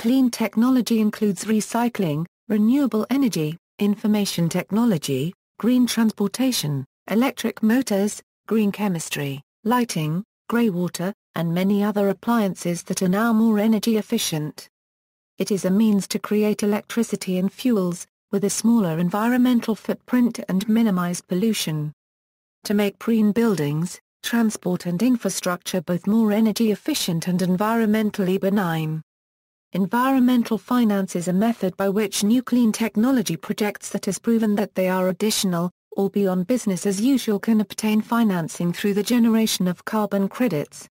Clean technology includes recycling, renewable energy, information technology, green transportation, electric motors, green chemistry, lighting, grey water, and many other appliances that are now more energy efficient. It is a means to create electricity and fuels, with a smaller environmental footprint and minimize pollution. To make green buildings, transport and infrastructure both more energy efficient and environmentally benign. Environmental finance is a method by which new clean technology projects that has proven that they are additional, or beyond business as usual can obtain financing through the generation of carbon credits.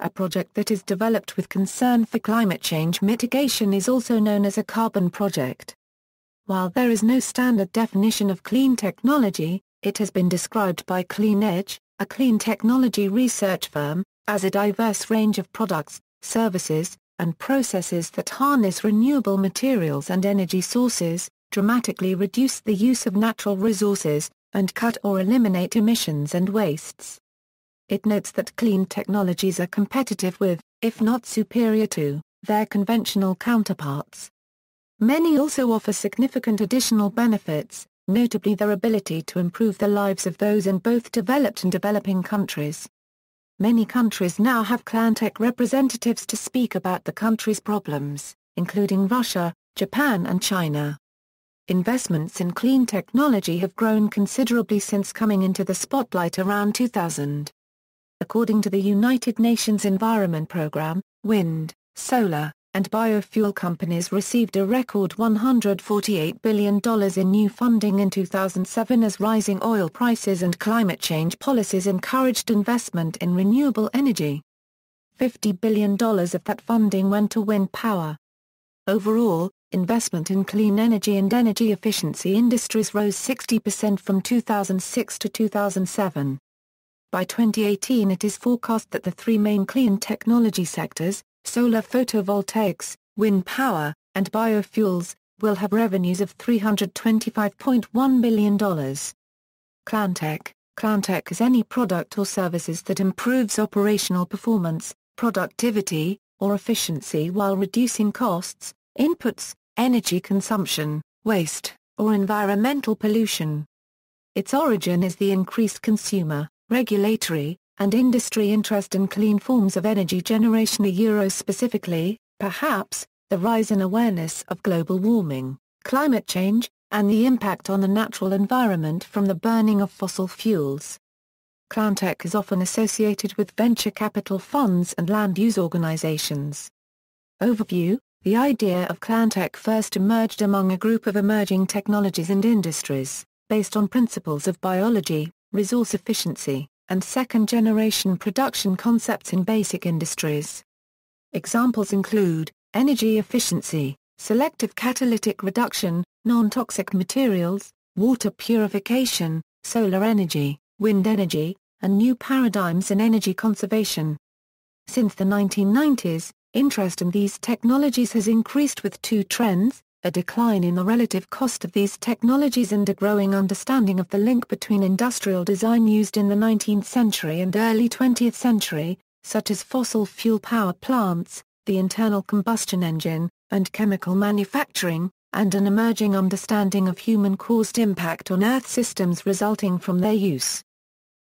A project that is developed with concern for climate change mitigation is also known as a carbon project. While there is no standard definition of clean technology, it has been described by Clean Edge, a clean technology research firm, as a diverse range of products, services, and processes that harness renewable materials and energy sources, dramatically reduce the use of natural resources, and cut or eliminate emissions and wastes. It notes that clean technologies are competitive with, if not superior to, their conventional counterparts. Many also offer significant additional benefits, notably their ability to improve the lives of those in both developed and developing countries. Many countries now have Cleantech representatives to speak about the country's problems, including Russia, Japan and China. Investments in clean technology have grown considerably since coming into the spotlight around 2000. According to the United Nations Environment Programme, wind, solar, and biofuel companies received a record $148 billion in new funding in 2007 as rising oil prices and climate change policies encouraged investment in renewable energy. $50 billion of that funding went to wind power. Overall, investment in clean energy and energy efficiency industries rose 60% from 2006 to 2007. By 2018 it is forecast that the three main clean technology sectors, solar photovoltaics, wind power, and biofuels, will have revenues of $325.1 billion. Cleantech Cleantech is any product or services that improves operational performance, productivity, or efficiency while reducing costs, inputs, energy consumption, waste, or environmental pollution. Its origin is the increased consumer, regulatory, and industry interest in clean forms of energy generation The Euro specifically, perhaps, the rise in awareness of global warming, climate change, and the impact on the natural environment from the burning of fossil fuels. Cleantech is often associated with venture capital funds and land use organizations. Overview The idea of Cleantech first emerged among a group of emerging technologies and industries, based on principles of biology, resource efficiency, and second-generation production concepts in basic industries. Examples include, energy efficiency, selective catalytic reduction, non-toxic materials, water purification, solar energy, wind energy, and new paradigms in energy conservation. Since the 1990s, interest in these technologies has increased with two trends, a decline in the relative cost of these technologies and a growing understanding of the link between industrial design used in the 19th century and early 20th century, such as fossil fuel power plants, the internal combustion engine, and chemical manufacturing, and an emerging understanding of human-caused impact on Earth systems resulting from their use.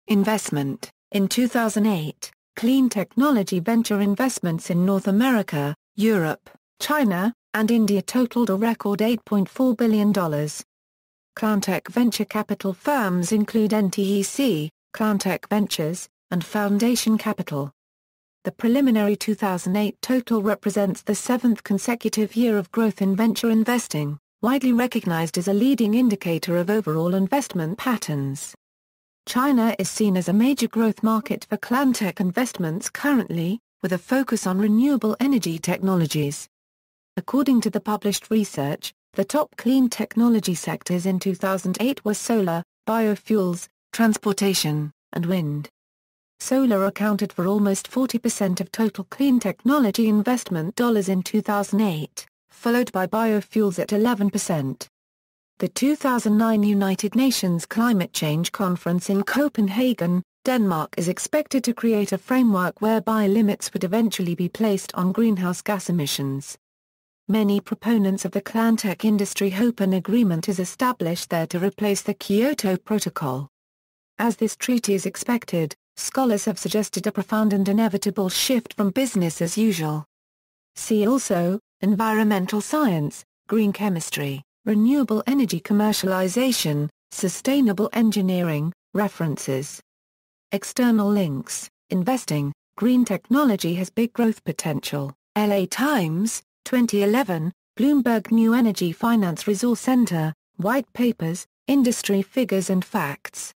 Investment In 2008, clean technology venture investments in North America, Europe, China, and India totaled a record $8.4 billion. Cleantech venture capital firms include NTEC, Cleantech Ventures, and Foundation Capital. The preliminary 2008 total represents the seventh consecutive year of growth in venture investing, widely recognized as a leading indicator of overall investment patterns. China is seen as a major growth market for Cleantech investments currently, with a focus on renewable energy technologies. According to the published research, the top clean technology sectors in 2008 were solar, biofuels, transportation, and wind. Solar accounted for almost 40% of total clean technology investment dollars in 2008, followed by biofuels at 11%. The 2009 United Nations Climate Change Conference in Copenhagen, Denmark is expected to create a framework whereby limits would eventually be placed on greenhouse gas emissions. Many proponents of the Cleantech industry hope an agreement is established there to replace the Kyoto Protocol. As this treaty is expected, scholars have suggested a profound and inevitable shift from business as usual. See also, environmental science, green chemistry, renewable energy commercialization, sustainable engineering, references. External links, investing, green technology has big growth potential, LA Times, 2011, Bloomberg New Energy Finance Resource Center, White Papers, Industry Figures and Facts.